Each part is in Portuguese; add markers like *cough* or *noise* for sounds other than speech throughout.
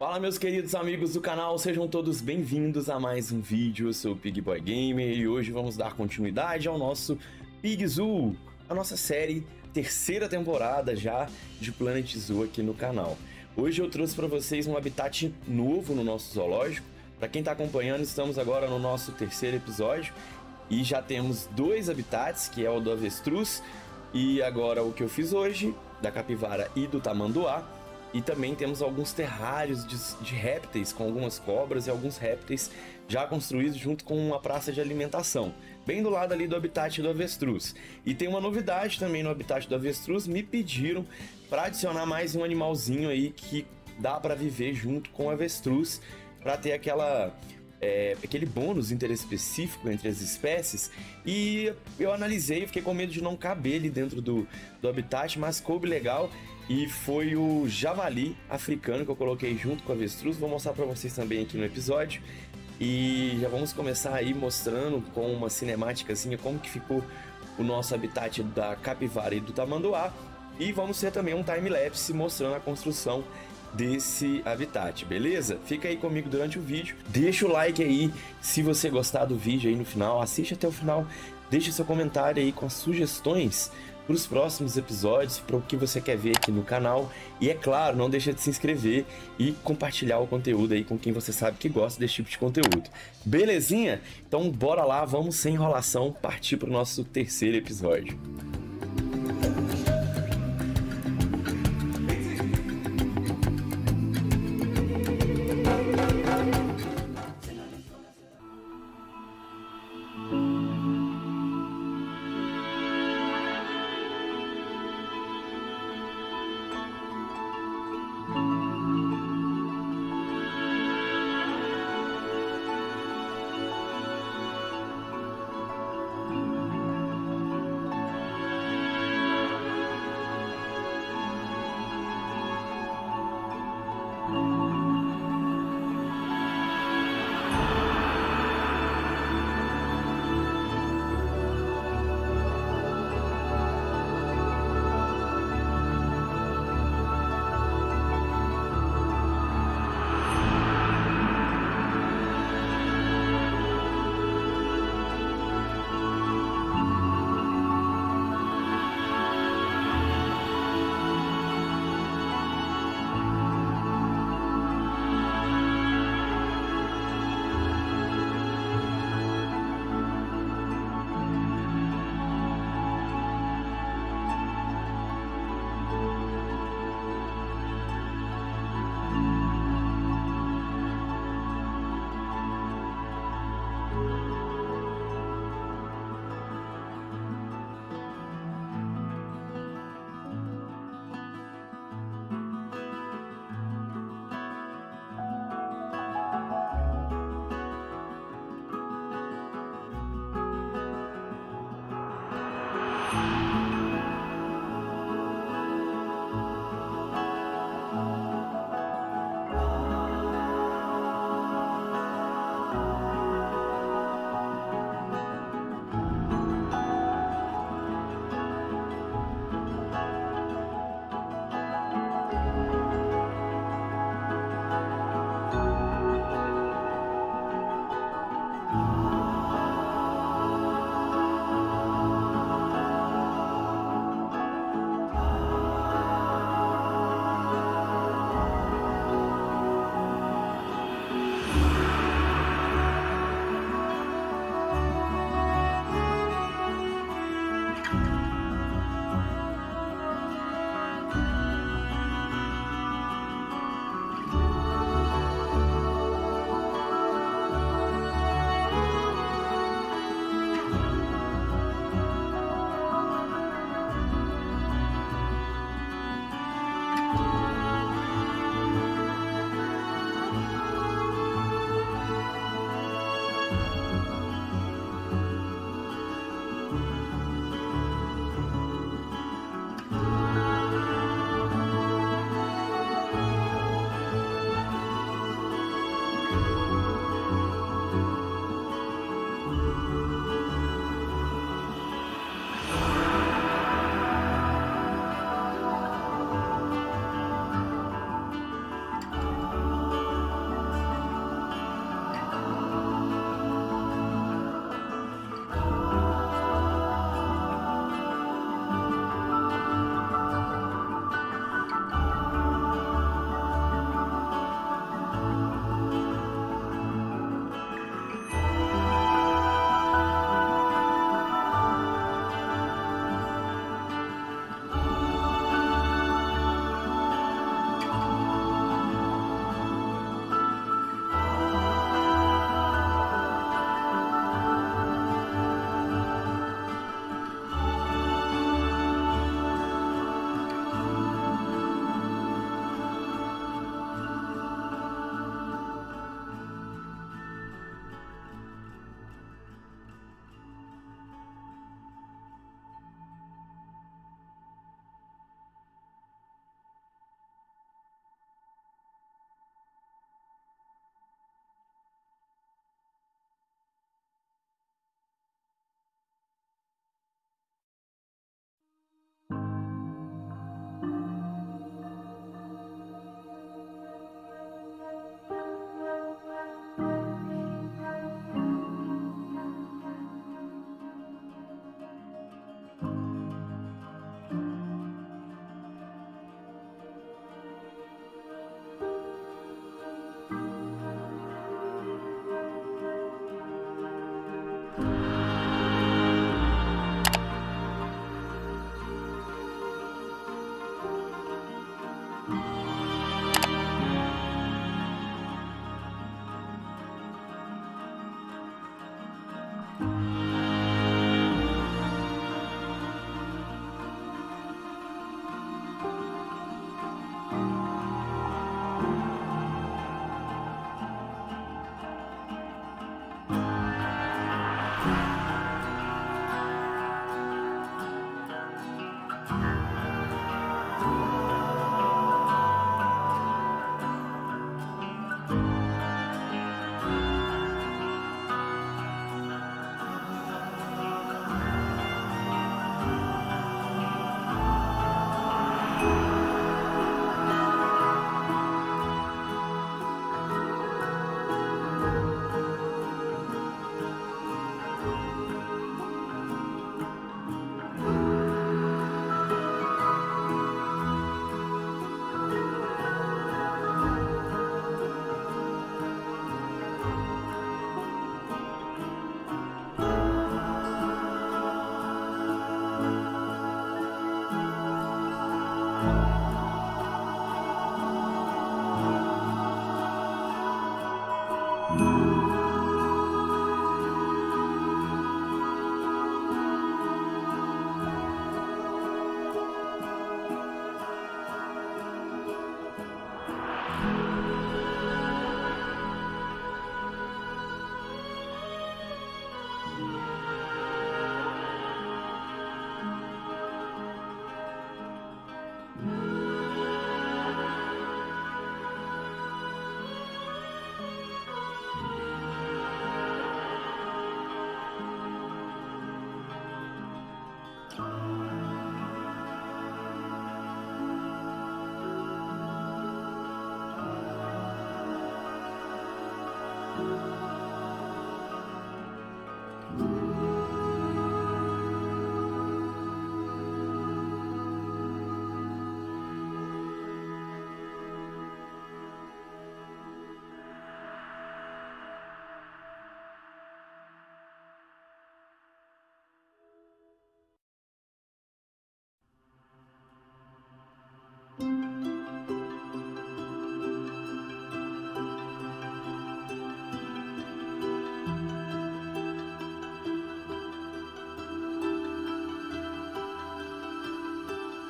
Fala meus queridos amigos do canal, sejam todos bem-vindos a mais um vídeo, eu sou o Pig Boy Gamer e hoje vamos dar continuidade ao nosso Pig Zoo, a nossa série, terceira temporada já de Planet Zoo aqui no canal. Hoje eu trouxe para vocês um habitat novo no nosso zoológico, para quem está acompanhando estamos agora no nosso terceiro episódio e já temos dois habitats, que é o do avestruz e agora o que eu fiz hoje, da capivara e do tamanduá, e também temos alguns terrários de, de, répteis, com algumas cobras e alguns répteis já construídos junto com uma praça de alimentação, bem do lado ali do habitat do avestruz. E tem uma novidade também no habitat do avestruz, me pediram para adicionar mais um animalzinho aí que dá para viver junto com o avestruz, para ter aquela é, aquele bônus interespecífico entre as espécies e eu analisei, fiquei com medo de não caber ali dentro do, do habitat, mas coube legal e foi o javali africano que eu coloquei junto com o avestruz. Vou mostrar para vocês também aqui no episódio. E já vamos começar aí mostrando com uma cinemáticazinha como que ficou o nosso habitat da capivara e do tamanduá. E vamos ter também um time-lapse mostrando a construção desse habitat, beleza? Fica aí comigo durante o vídeo. Deixa o like aí se você gostar do vídeo aí no final. Assiste até o final. Deixe seu comentário aí com as sugestões para os próximos episódios, para o que você quer ver aqui no canal. E é claro, não deixa de se inscrever e compartilhar o conteúdo aí com quem você sabe que gosta desse tipo de conteúdo. Belezinha? Então bora lá, vamos sem enrolação partir para o nosso terceiro episódio.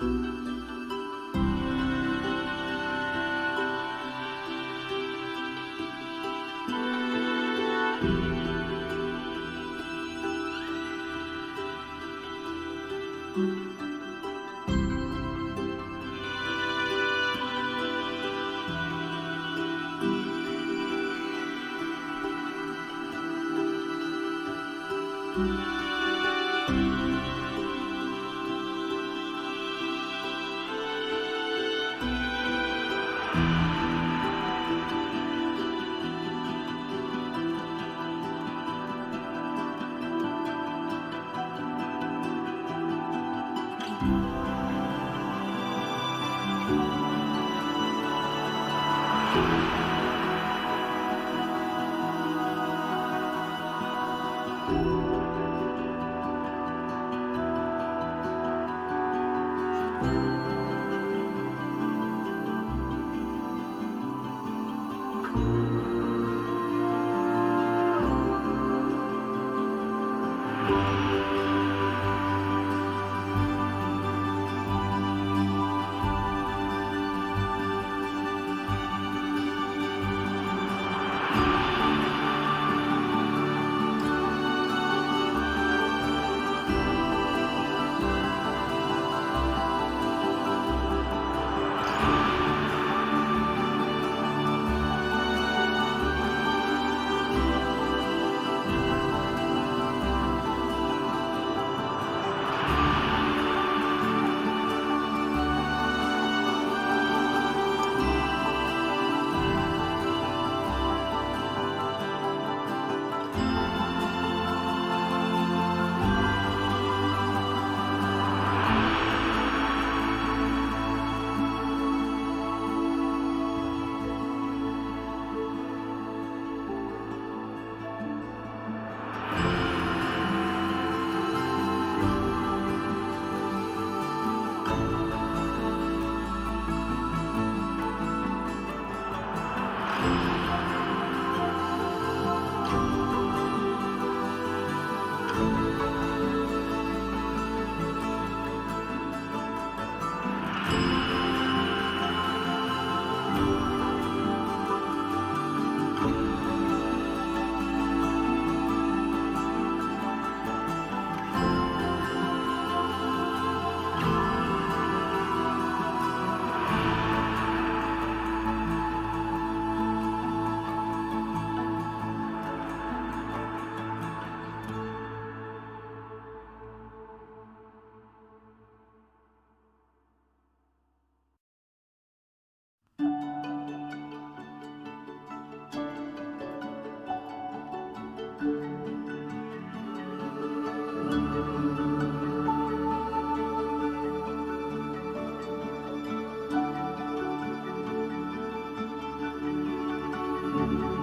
Música Bye.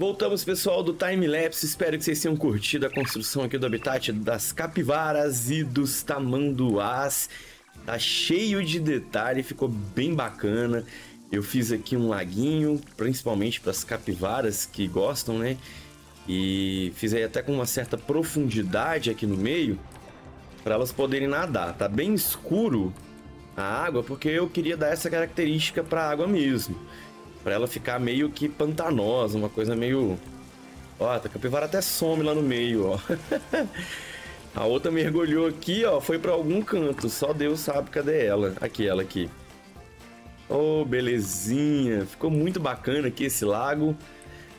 Voltamos, pessoal, do time-lapse. Espero que vocês tenham curtido a construção aqui do habitat das capivaras e dos tamanduás. Tá cheio de detalhe, ficou bem bacana. Eu fiz aqui um laguinho, principalmente para as capivaras que gostam, né? E fiz aí até com uma certa profundidade aqui no meio, para elas poderem nadar. Tá bem escuro a água, porque eu queria dar essa característica para a água mesmo. Para ela ficar meio que pantanosa, uma coisa meio... Ó, a capivara até some lá no meio, ó. *laughs* a outra mergulhou aqui, ó, foi para algum canto. Só Deus sabe cadê ela. Aqui, ela aqui. Oh, belezinha. Ficou muito bacana aqui esse lago.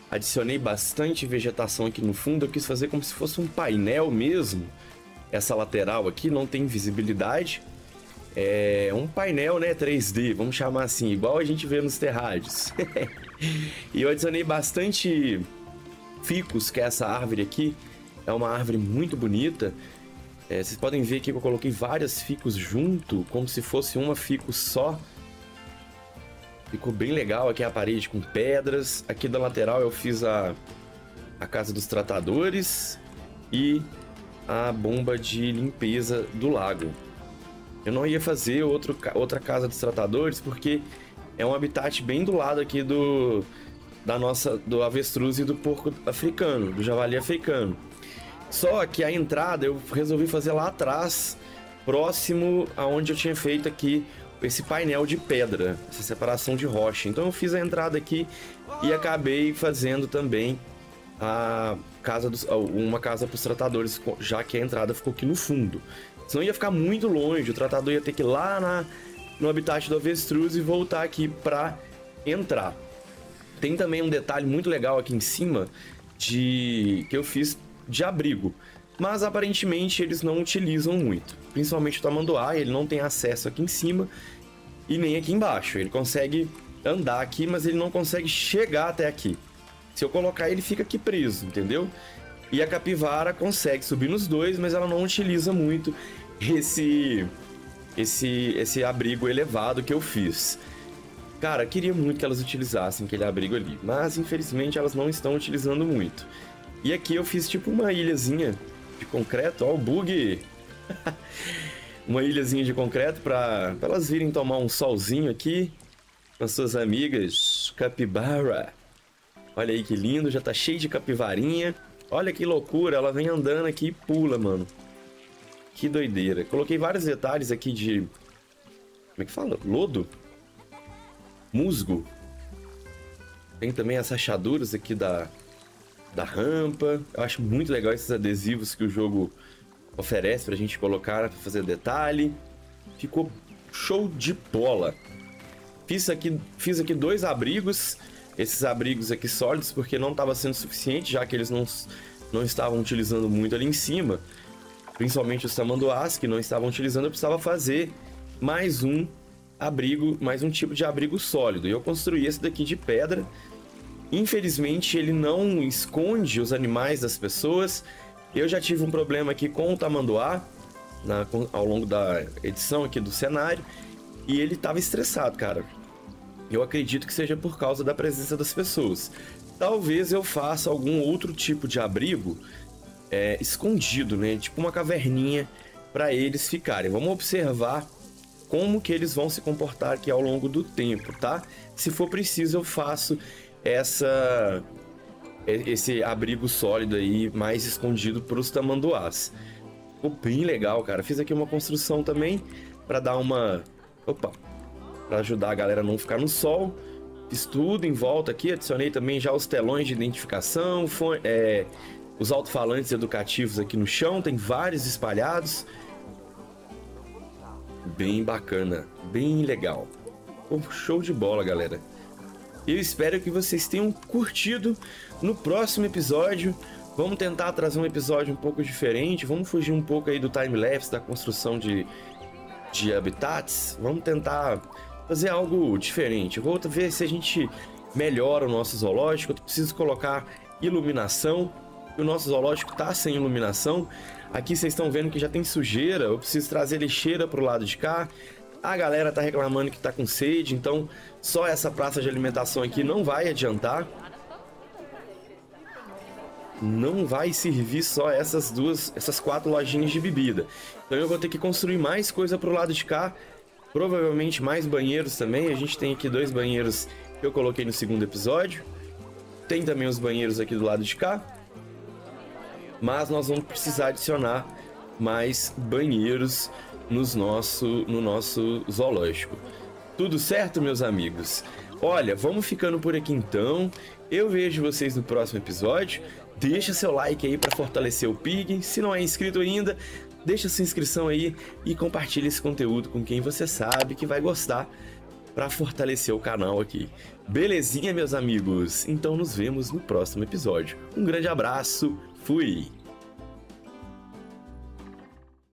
Adicionei bastante vegetação aqui no fundo. Eu quis fazer como se fosse um painel mesmo. Essa lateral aqui não tem visibilidade. É um painel, né, 3D, vamos chamar assim, igual a gente vê nos terrários. *laughs* e eu adicionei bastante ficus, que é essa árvore aqui. É uma árvore muito bonita. É, vocês podem ver aqui que eu coloquei várias ficus junto, como se fosse uma fico só. Ficou bem legal aqui a parede com pedras. Aqui da lateral eu fiz a, a casa dos tratadores e a bomba de limpeza do lago. Eu não ia fazer outro, outra casa dos tratadores porque é um habitat bem do lado aqui do da nossa do avestruz e do porco africano, do javali africano. Só que a entrada eu resolvi fazer lá atrás, próximo aonde eu tinha feito aqui esse painel de pedra, essa separação de rocha. Então eu fiz a entrada aqui e acabei fazendo também a casa dos, uma casa para os tratadores, já que a entrada ficou aqui no fundo. Senão ia ficar muito longe, o tratador ia ter que ir lá na, no habitat do avestruz e voltar aqui para entrar. Tem também um detalhe muito legal aqui em cima de que eu fiz de abrigo mas aparentemente eles não utilizam muito. Principalmente o tamanduá, ele não tem acesso aqui em cima e nem aqui embaixo. Ele consegue andar aqui, mas ele não consegue chegar até aqui. Se eu colocar ele fica aqui preso, entendeu? E a capivara consegue subir nos dois, mas ela não utiliza muito esse esse esse abrigo elevado que eu fiz. Cara, queria muito que elas utilizassem aquele abrigo ali, mas infelizmente elas não estão utilizando muito. E aqui eu fiz tipo uma ilhazinha de concreto, ó o bug. *laughs* Uma ilhazinha de concreto para elas virem tomar um solzinho aqui com as suas amigas capibara. Olha aí que lindo, já tá cheio de capivarinha. Olha que loucura, ela vem andando aqui e pula, mano. Que doideira. Coloquei vários detalhes aqui de... Como é que fala? Lodo? Musgo. Tem também as rachaduras aqui da, da rampa. Eu acho muito legal esses adesivos que o jogo oferece pra gente colocar para fazer detalhe. Ficou show de bola. Fiz aqui, fiz aqui dois abrigos, esses abrigos aqui sólidos, porque não estava sendo suficiente, já que eles não, não estavam utilizando muito ali em cima. Principalmente os tamanduás, que não estavam utilizando, eu precisava fazer mais um abrigo, mais um tipo de abrigo sólido. E eu construí esse daqui de pedra, Infelizmente, ele não esconde os animais das pessoas. Eu já tive um problema aqui com o tamanduá na, ao longo da edição aqui do cenário e ele estava estressado, cara. Eu acredito que seja por causa da presença das pessoas. Talvez eu faça algum outro tipo de abrigo é, escondido, né? Tipo uma caverninha para eles ficarem. Vamos observar como que eles vão se comportar aqui ao longo do tempo, tá? Se for preciso, eu faço essa esse abrigo sólido aí mais escondido para os tamanduás. Ficou bem legal, cara. Fiz aqui uma construção também para dar uma, opa, para ajudar a galera a não ficar no sol. Fiz tudo em volta aqui, adicionei também já os telões de identificação, é, os alto-falantes educativos aqui no chão, tem vários espalhados. Bem bacana, bem legal. show de bola, galera. Eu espero que vocês tenham curtido. No próximo episódio, vamos tentar trazer um episódio um pouco diferente. Vamos fugir um pouco aí do time-lapse, da construção de, de habitats. Vamos tentar fazer algo diferente. Vou ver se a gente melhora o nosso zoológico. Eu preciso colocar iluminação. O nosso zoológico está sem iluminação. Aqui vocês estão vendo que já tem sujeira. Eu preciso trazer lixeira para o lado de cá. A galera tá reclamando que tá com sede, então só essa praça de alimentação aqui não vai adiantar. não vai servir só essas duas, essas quatro lojinhas de bebida. Então eu vou ter que construir mais coisa pro lado de cá, provavelmente mais banheiros também. A gente tem aqui dois banheiros que eu coloquei no segundo episódio. Tem também os banheiros aqui do lado de cá. Mas nós vamos precisar adicionar mais banheiros nos nosso, no nosso zoológico. Tudo certo, meus amigos? Olha, vamos ficando por aqui então. Eu vejo vocês no próximo episódio. Deixa seu like aí para fortalecer o Pig. Se não é inscrito ainda, deixa sua inscrição aí e compartilhe esse conteúdo com quem você sabe que vai gostar para fortalecer o canal aqui. Belezinha, meus amigos? Então nos vemos no próximo episódio. Um grande abraço. Fui.